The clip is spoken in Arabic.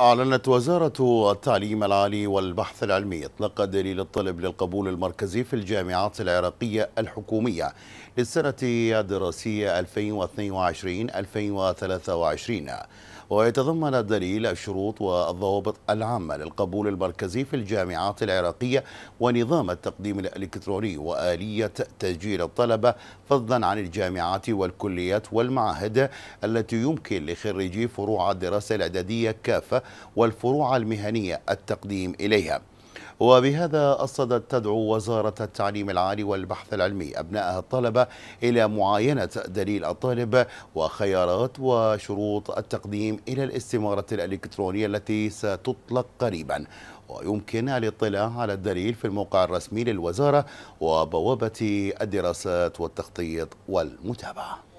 أعلنت وزارة التعليم العالي والبحث العلمي إطلاق دليل الطلب للقبول المركزي في الجامعات العراقية الحكومية للسنة الدراسية 2022-2023 ويتضمن الدليل الشروط والضوابط العامة للقبول المركزي في الجامعات العراقية ونظام التقديم الإلكتروني وآلية تسجيل الطلبة فضلا عن الجامعات والكليات والمعاهد التي يمكن لخريجي فروع الدراسة الإعدادية كافة والفروع المهنية التقديم إليها. وبهذا الصدد تدعو وزارة التعليم العالي والبحث العلمي أبنائها الطلبة إلى معاينة دليل الطالب وخيارات وشروط التقديم إلى الاستمارة الإلكترونية التي ستطلق قريبا. ويمكن الاطلاع على الدليل في الموقع الرسمي للوزارة وبوابة الدراسات والتخطيط والمتابعة.